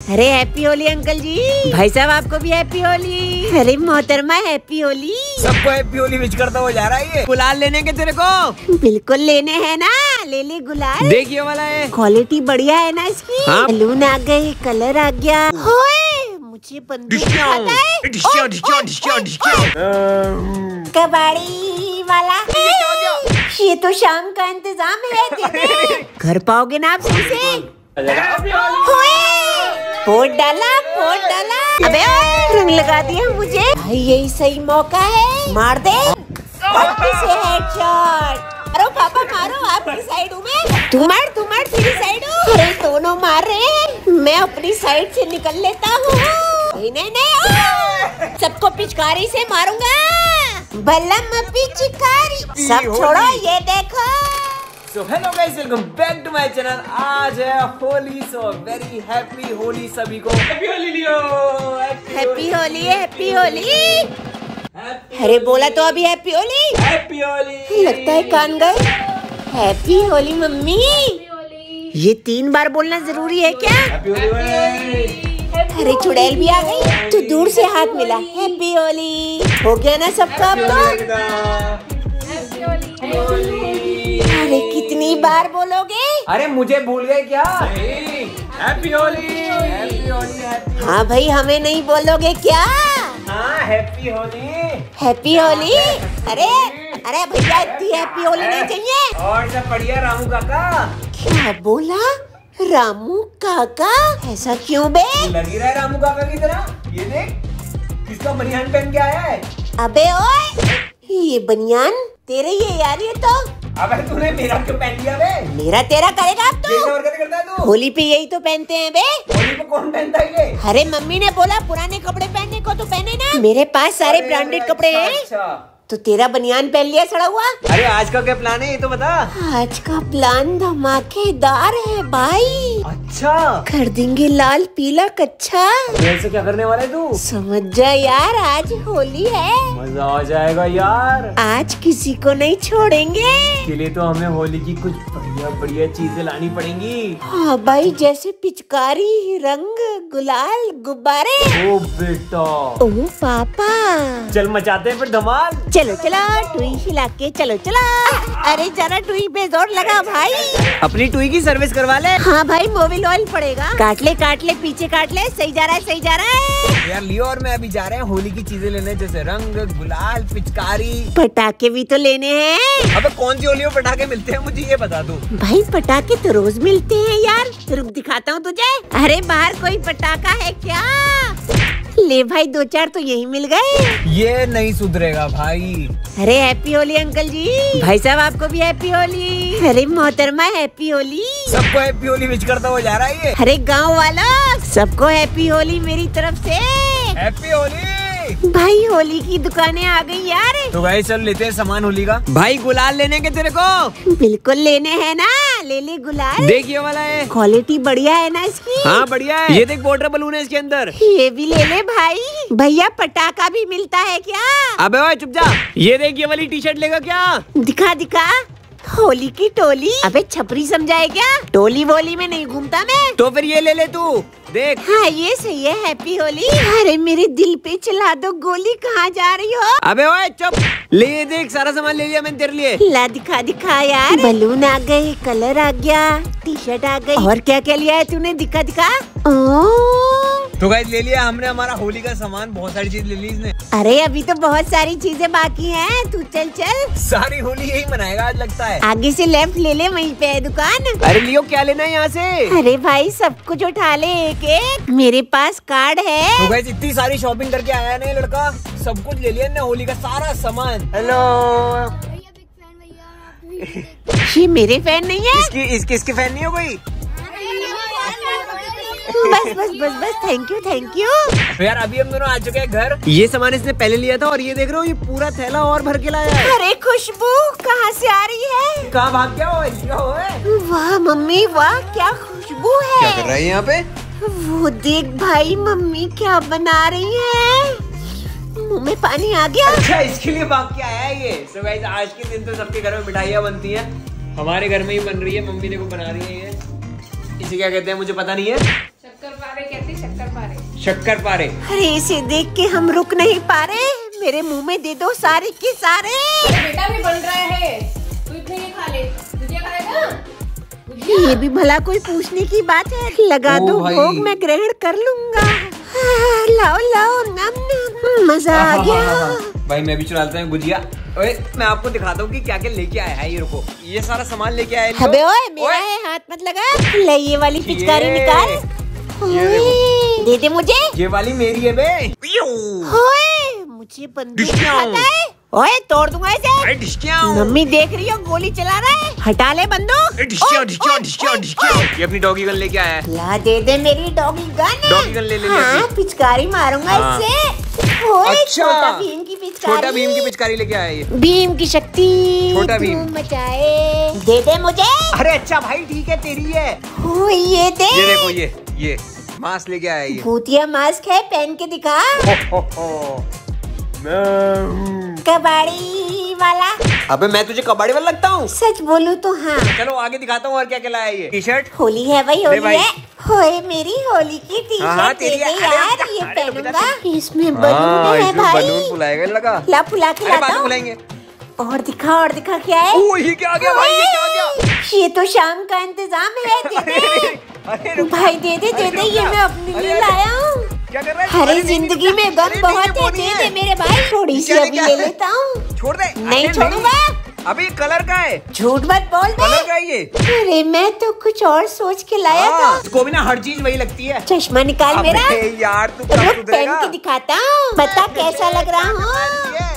अरे happy Holi uncle जी। भाई साहब आपको भी हैप्पी होली। अरे मोहतरमा हैप्पी होली। सबको हैप्पी होली विश करता हुआ जा रहा है ये। गुलाल लेने के तेरे को। बिल्कुल लेने हैं ना ले ले गुलाल। देखिए वाला है। क्वालिटी बढ़िया है ना इसकी। हाँ। बलून आ गए कलर आ गया। होए मुझे बंदूक है कबाड़ी वाला। ये तो शाम का इंतज़ाम है। घर पाओगे ना आप से पोट डाला पोट डाला अबे रंग लगा दिया मुझे। भाई यही सही मौका है। मार दे। से हेडशॉट मारो पापा मारो आपकी साइड हूँ मैं। तू मार तू मार तेरी साइड हूँ। अरे दोनों मार रहे हैं। मैं अपनी साइड से निकल लेता हूँ। नहीं नहीं नहीं सबको पिचकारी से मारूँगा। बल्लम पिचकारी। सब छोड़ो ये देखो। So hello guys welcome back to my channel आज है Holi so very happy Holi सभी को। Happy Holi Leo happy Holi! Happy Holi! अरे बोला तो अभी हैप्पी होली। हैप्पी होली! लगता है कान गए। Happy Holi mummy. ये तीन बार बोलना ज़रूरी है क्या? अरे चुड़ैल भी आ गई तो दूर से हाथ मिला। हैप्पी होली। हो गया ना सबका अब तो कितनी बार बोलोगे? अरे मुझे भूल गए क्या? Happy Holi happy Holi happy हाँ भाई हमें नहीं बोलोगे क्या? हाँ हैप्पी होली हैप्पी होली अरे अरे भैया इतनी हैप्पी होली नहीं चाहिए। और सब बढ़िया रामू काका? क्या बोला? रामू काका? ऐसा क्यों बे? लग ही रहा है रामू काका की तरह। ये देख किसका बनियान पहन के आया है? अबे ओए ये बनियान तेरे ये यार ये तो। अबे तूने मेरा क्यों पहन लिया बे? मेरा तेरा करेगा अब तू। करता है तू? होली पे यही तो पहनते हैं बे। होली पे कौन पहनता है ये? अरे मम्मी ने बोला पुराने कपड़े पहनने को तो पहने ना। मेरे पास सारे ब्रांडेड अच्छा, कपड़े हैं। अच्छा। तो तेरा बनियान पहन लिया सड़ा हुआ? अरे आज का क्या प्लान है ये तो बता। आज का प्लान धमाकेदार है भाई। अच्छा। कर देंगे लाल पीला कच्चा। ऐसे क्या करने वाला है तू? समझ जा यार आज होली है। मज़ा आ जाएगा यार। आज किसी को नहीं छोड़ेंगे। इसके लिए तो हमें होली की कुछ बढ़िया बढ़िया चीज़ें लानी पड़ेंगी। हाँ भाई जैसे पिचकारी रंग गुलाल गुब्बारे। ओ बेटा। ओ पापा। चल मचाते हैं फिर धमाल। चलो चलो टुई हिला के चलो चलो। अरे जरा टुई पे ज़ोर लगा भाई। अपनी टुई की सर्विस करवा ले। हाँ भाई मोबिल ऑयल पड़ेगा। काट ले काट ले पीछे काट ले सही जा रहा है सही जा रहा है। यार लियो और मैं अभी जा रहे हैं होली की चीज़ें लेने जैसे रंग गुलाल पिचकारी। पटाखे भी तो लेने हैं। अबे कौन सी होली में पटाखे मिलते हैं मुझे ये बता दो। भाई पटाखे तो रोज मिलते हैं यार। रुक दिखाता हूँ तुझे। अरे बाहर कोई पटाखा है क्या? ले भाई दो चार तो यही मिल गए। ये नहीं सुधरेगा भाई। अरे हैप्पी होली अंकल जी। भाई साहब आपको भी हैप्पी होली। अरे मोहतरमा हैप्पी होली। सबको हैप्पी होली विश करता हुआ जा रहा है ये। अरे गाँव वाला सबको हैप्पी होली मेरी तरफ़ से। हैप्पी होली। भाई होली की दुकानें आ गई यार। तो भाई चल लेते हैं सामान होली का। भाई गुलाल लेने के तेरे को। बिल्कुल लेने हैं ना। ले ले गुलाल। देखिए वाला है। क्वालिटी बढ़िया है ना इसकी? हाँ बढ़िया है। ये देख वाटर बलून है इसके अंदर। ये भी ले ले भाई। भैया पटाखा भी मिलता है क्या? अबे चुप जा। ये देख ये वाली टी शर्ट लेगा क्या? दिखा दिखा। होली की टोली। अबे छपरी समझाए क्या? टोली वोली में नहीं घूमता मैं। तो फिर ये ले ले तू। देख। हाँ ये सही है हैप्पी होली। अरे मेरे दिल पे चला दो गोली कहाँ जा रही हो? अबे ओए चुप। ले देख सारा सामान ले लिया मैंने तेरे लिए। ला दिखा दिखा यार। बलून आ गए कलर आ गया टी शर्ट आ गई। और क्या क्या लिया है तूने दिखा दिखा। ओ तो गाइस ले लिया हमने हमारा होली का सामान बहुत सारी चीज़ ले ली इसने। अरे अभी तो बहुत सारी चीज़ें बाकी हैं। तू चल चल। सारी होली यही मनाएगा आज लगता है। आगे से लेफ़्ट ले ले वहीं पे है दुकान। अरे लियो क्या लेना है यहाँ से? अरे भाई सब कुछ उठा ले एक एक मेरे पास कार्ड है। तो गाइस इतनी सारी शॉपिंग करके आया ना लड़का। सब कुछ ले लिया ने होली का सारा सामान। हेलो ये मेरे फ़ैन नहीं है? इसकी इसकी इसके फ़ैन नहीं हो कोई? बस बस बस बस थैंक यू थैंक यू तो यार अभी हम दोनों आ चुके हैं घर। ये सामान इसने पहले लिया था और ये देख रहे हो ये पूरा थैला और भर के लाया है। अरे खुशबू कहाँ से आ रही है? कहाँ भाग गया हो। वाह मम्मी वाह क्या खुशबू है। क्या कर रहा है यहाँ पे? वो देख भाई मम्मी क्या बना रही है? मुँह में पानी आ गया। अच्छा इसके लिए भाग के आया है ये। सो गाइस आज के दिन तो सबके घर में मिठाइयाँ बनती हैं। हमारे घर में ही बन रही है मम्मी ने को बना रही है ये। इसे क्या कहते हैं मुझे पता नहीं है। शक्कर पारे। अरे इसे देख के हम रुक नहीं पा रहे। मेरे मुँह में दे दो सारे के सारे। बेटा भी बन रहा है। तू इतने ये खा ले। तुझे खाएगा ये भी भला कोई पूछने की बात है? लगा दो भोग मैं ग्रहण कर लूँगा। हाँ, लाओ लाओ नम नम। मज़ा आ गया। भाई मैं भी चुरा हूँ गुजिया। ओए मैं आपको दिखाता हूँ कि क्या क्या लेके आया है ये रुको। ये सारा सामान लेके आया है अबे ओए मेरा है हाथ मत लगा। ले ये वाली पिचकारी निकाल। ये दे दे मुझे। ये वाली मेरी है बे। ओए मुझे बंदूक। है? ओए तोड़ दूँगा इसे। मम्मी देख रही हो गोली चला रहा है। हटा ले बंदूक। ये अपनी डॉगी गन लेके आया है। ला दे दे मेरी डॉगी गन। डॉगी गन ले ले ले हाँ पिचकारी मारूँगा हाँ। इससे। अच्छा। छोटा भीम की पिचकारी। छोटा भीम की पिचकारी लेके आया ये। भीम की शक्ति छोटा भीम। मचाए। दे दे मुझे। अरे अच्छा भाई ठीक है तेरी है। ये दे। ये देखो ये ये। मास्क लेके आया ये। भूतिया मास्क है पहन के दिखा। हो, हो, हो। मैं हूँ। कबाड़ी वाला। अबे मैं तुझे कबाड़ी वाला लगता हूँ। सच बोलू तो हाँ। चलो आगे दिखाता हूँ और क्या क्या ये। टी शर्ट होली है भाई होली भाई। है। होए मेरी होली की टी हाँ, हाँ, शर्ट दे दे यार ये पहनूँगा। इसमें हाँ बलून है भाई। बलून फुलाएगा लगा। ला फुला के लाता हूँ। और दिखा और दिखा क्या है। ओ ये क्या गया भाई ये क्या गया? ये तो शाम का इंतज़ाम है दे भाई दे दे दे दे ये मैं अपने लिए लाया हूँ अरे ज़िंदगी में गम बहुत है दे दे मेरे। भाई थोड़ी सी अभी ले लेता हूँ छोड़ दे नहीं छोड़ूँगा ये कलर का है झूठ मत बोल कलर दे का ये अरे मैं तो कुछ और सोच के लाया था इसको भी ना हर चीज़ वही लगती है चश्मा निकाल मेरा यार तू पहन के दिखाता हूँ। बता कैसा लग रहा हूँ?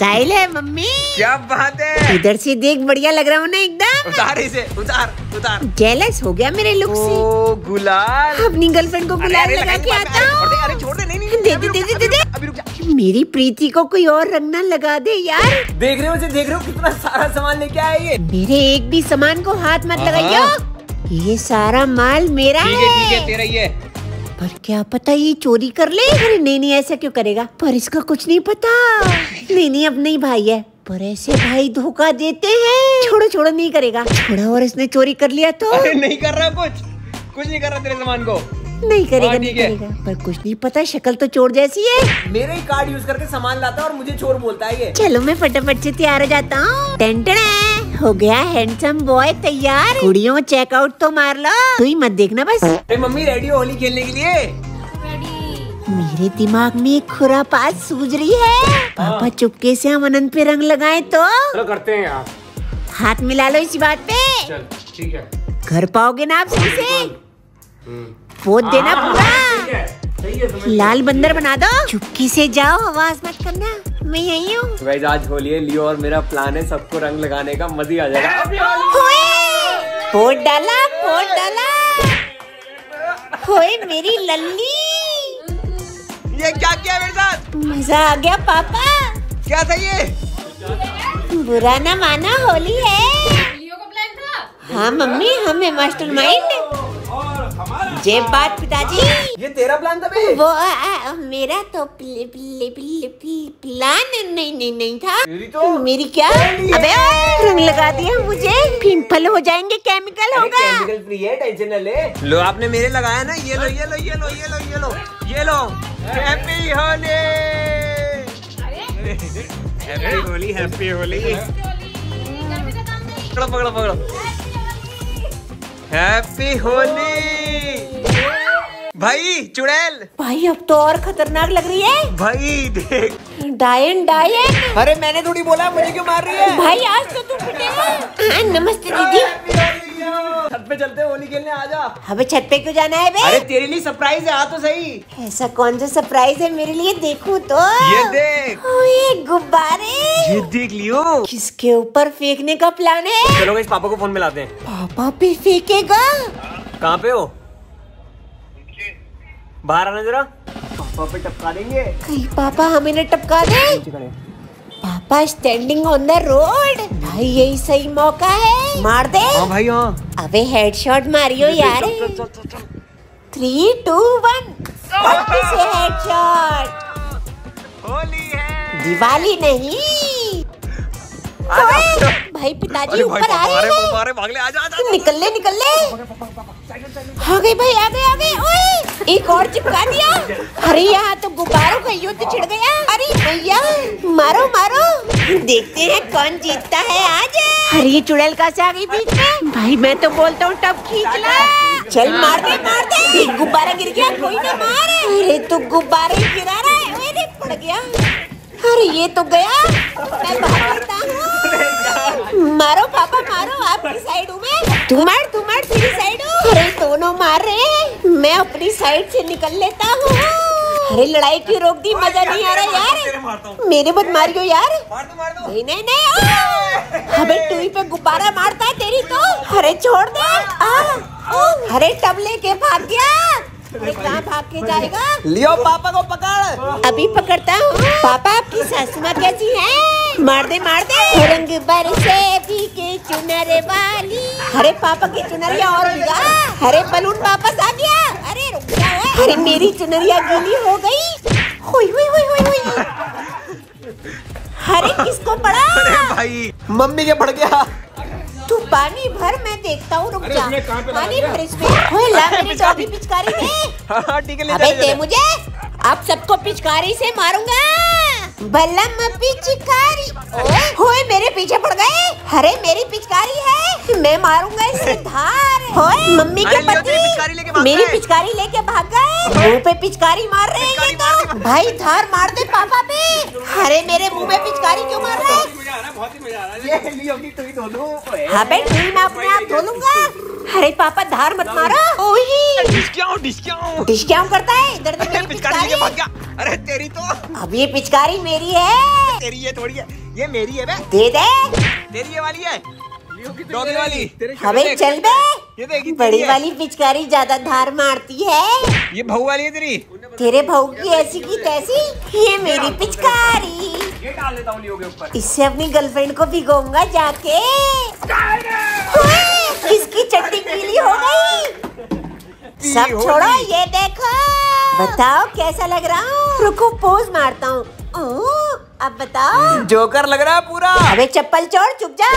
स्टाइल है मम्मी। क्या बात है? इधर से देख बढ़िया लग रहा हूँ ना एकदम। उतार इसे उतार उतार। जेलस हो गया मेरे लुक से। ओ गुलाल। अपनी गर्लफ्रेंड को गुलाल लगा के आता हूँ अरे छोड़ दे नहीं नहीं दे नहीं, दे, अभी दे, रुक दे, जा, दे। अभी रुक जा मेरी प्रीति को कोई और रंग ना लगा दे यार। देख रहे हो देख रहे हो कितना सारा सामान लेके आए ये। मेरे एक भी सामान को हाथ मत लगाइयो। ये सारा माल मेरा है ठीक है है। तेरा ही है। पर क्या पता ये चोरी कर ले? अरे नहीं ऐसा क्यों करेगा? पर इसका कुछ नहीं पता। नैनी अब नहीं भाई है। पर ऐसे भाई धोखा देते हैं। छोड़ो छोड़ो नहीं करेगा। छोड़ा और इसने चोरी कर लिया तो। अरे नहीं कर रहा कुछ। कुछ नहीं कर रहा तेरे सामान को। नहीं करेगा नहीं करेगा। पर कुछ नहीं पता शक्ल तो चोर जैसी है। मेरे ही कार्ड यूज़ करके सामान लाता है और मुझे चोर बोलता है ये। चलो मैं फटाफट से तैयार हो जाता हूँ। टेंटन हो गया हैंडसम बॉय तैयार। कुड़ियों चेकआउट तो मार लो। तू ही मत देखना बस। अरे मम्मी रेडी होली खेलने के लिए? मेरे दिमाग में एक खुरापात सूझ रही है। पापा चुपके से हम अनंत पे रंग लगाए तो। चलो करते हैं यार। हाथ मिला लो इसी बात पे। चल ठीक है। घर पाओगे ना आप सही से? पोत देना पूरा। है है तुम्हें लाल बंदर बना दो। चुपके से जाओ आवाज़ मत करना। मैं यही हूँ। गाइस आज होली है लियो और मेरा प्लान है सबको रंग लगाने का मज़ा आ जाएगा। होए! डाला डाला। होए मेरी लल्ली। ये क्या किया मेरे साथ? मज़ा आ गया पापा। क्या था ये? बुरा ना माना होली है। लियो का प्लान था? हाँ मम्मी हमें मास्टर माइंड बात पिताजी। ये तेरा प्लान था बे? वो आ, आ, मेरा तो play, play, play, play, plan नहीं नहीं नहीं था। तेरी तो मेरी क्या? अबे रंग लगा दिया मुझे। पिंपल हो जाएँगे केमिकल होगा। केमिकल फ्री है टेंशन न ले। लो आपने मेरे लगाया ना ये लो ये लो ये लो ये लो ये लो ये लो। Happy Holi happy Holi happy Holi करने का काम नहीं पकड़ो पकड़ो। पकड़ो हैप्पी होली भाई चुड़ैल। भाई अब तो और खतरनाक लग रही है। भाई देख। डायन डायन अरे मैंने थोड़ी बोला मुझे क्यों मार रही है? भाई आज तो तू पिटेगा हाँ, नमस्ते दीदी। छत पे चलते हैं, होली खेलने आ जा। अबे छत पे क्यों जाना है बे? अरे तेरे लिए सरप्राइज़ है आ तो सही। ऐसा कौन सा सरप्राइज़ है? मेरे लिए देखूँ तो। ये देख। ओए गुब्बारे। ये देख लियो। किसके ऊपर फेंकने का प्लान है? चलो इस पापा को फ़ोन मिलाते हैं। पापा पे फेंकेगा? कहाँ पे हो? बाहर आना जरा। पापा पे टपका देंगे। कहीं पापा हमें न टपका दे। पापा स्टैंडिंग ऑन द रोड भाई यही सही मौका है। मार दे। हाँ भाई हाँ। अबे हेडशॉट मारियो यार। थ्री टू वन से हेडशॉट होली है। दिवाली नहीं। भाई पिताजी ऊपर आ रहे हैं। निकल ले निकल ले। आ गए भाई आ गए आ गए। एक और चिपका दिया। अरे यहाँ तो गुब्बारों का युद्ध छिड़ गया। अरे भैया, मारो मारो। देखते हैं कौन जीतता है आज। अरे, चुड़ैल का से आ गई बीच में। भाई, मैं तो बोलता हूँ, टब खींच ला। चल, मार दे मार दे। गुब्बारा गिर गया, कोई ना मार। अरे तो गुब्बारे गिरा रहा है। अरे पड़ गया। अरे, ये तो गया। मैं भागता हूँ। मारो, पापा, मारो आपकी साइड हूँ मैं तू मार तू मार तेरी साइड हूँ अरे दोनों मार रहे हैं मैं अपनी साइड से निकल लेता हूँ। अरे लड़ाई क्यों रोक दी? मज़ा नहीं आ रहा यार। मेरे मत मारियो यार। नहीं नहीं नहीं अबे टूई पे गुब्बारा मारता है तेरी तो। अरे छोड़ दे। आ, अरे टब लेके भाग गया। कहाँ भाग के जाएगा? लियो पापा को पकड़। अभी पकड़ता हूँ। पापा आपकी सासू माँ कैसी है? मार दे मार दे। रंग बरसे भीगे चुनर वाली। अरे पापा की चुनरिया और अरे बलून वापस आ गया। अरे मेरी चुनरिया गीली हो गई। हुई हुई हुई हुई हुई। अरे किसको पड़ा? अरे भाई मम्मी के पड़ गया। तू पानी भर मैं देखता हूँ रुक जा। पानी भर इसमें ओए ला मेरी पिचकारी। दे हाँ ठीक है ले अबे दे मुझे। आप सबको पिचकारी से मारूँगा। बल्लम पिचकारी। होए मेरे पीछे पड़ गए। अरे मेरी पिचकारी है। मैं मारूँगा इसे धार। होए मम्मी के पति। मेरी पिचकारी लेके भाग गए। मुँह पे पिचकारी मार रहे हैं ये तो। भाई धार मार दे पापा पे। अरे मेरे मुँह पे पिचकारी क्यों मार रहे हैं? तू बे मैं अपने आप धो लूँगा अरे पापा धार मत मारो। डिस्काउंट डिस्काउंट डिश करता है। इधर तो पिचकारी लेके भाग गया। अरे तेरी तो अब ये पिचकारी मेरी है। तेरी ये थोड़ी है। ये मेरी है बे। दे दे। तेरी ये वाली है। डॉगी वाली। अबे चल बे। ये देखी बड़ी वाली पिचकारी ज़्यादा धार मारती है। ये बहू वाली है तेरी। तेरे भाऊ की ऐसी की तैसी। ये मेरी पिचकारी। ये डाल देता हूँ लियो के ऊपर। इससे अपनी गर्लफ्रेंड को भिगोऊँगा जाके। ओए, इसकी चट्टी गीली हो गई। सब छोड़ो ये देखो। बताओ कैसा लग रहा हूँ? रुको पोज मारता हूँ अब बताओ जोकर लग रहा है पूरा अबे चप्पल छोड़ चुप जा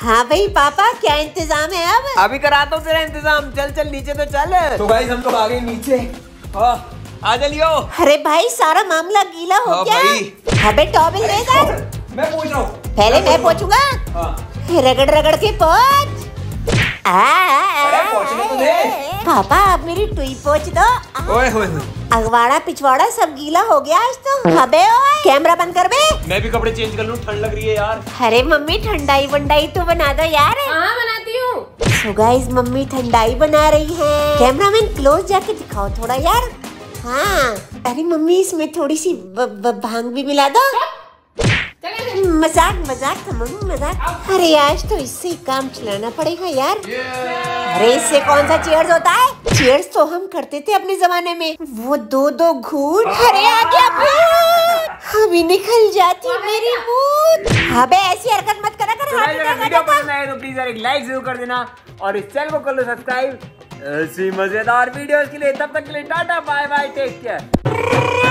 हाँ भाई पापा क्या इंतज़ाम है अब अभी कराता हूँ तेरा इंतज़ाम चल चल नीचे तो चल तो भाई हम लोग आ गए नीचे हाँ, आ जा लियो अरे भाई सारा मामला गीला हो हाँ गया भाई। अबे टॉवल ले जा मैं पूछ रहा हूँ पहले मैं पोछूँगा हाँ रगड़ रगड़ के पोछ आ, आ, अरे पोंछने तो दे। पापा अब मेरी टुई पोछ दो। ओए होए होए। अगवाड़ा पिछवाड़ा सब गीला हो गया आज तो। अबे ओए। कैमरा बंद कर बे। मैं भी कपड़े चेंज कर लूँ ठंड लग रही है यार। अरे मम्मी ठंडाई वंडाई तो बना दो यार। हाँ बनाती हूँ। सो गाइस मम्मी ठंडाई बना रही है। कैमरामैन क्लोज जाके दिखाओ थोड़ा यार। हाँ। अरे मम्मी इसमें थोड़ी सी भाँग भी मिला दो। मज़ाक मज़ाक था मम्मी मज़ाक। अरे आज तो इससे ही काम चलाना पड़ेगा यार। अरे इससे कौन सा चेयर्स होता है? चेयर्स तो हम करते थे अपने जमाने में। वो दो दो घूट। अरे आ गया अभी निकल जाती मेरी भूत। अबे ऐसी हरकत मत करा कर तो हाथ वीडियो पसंद आए तो प्लीज़ एक लाइक ज़रूर कर देना और इस चैनल को कर लो सब्सक्राइब ऐसी मज़ेदार वीडियोस के लिए तब तक के लिए tata bye bye take care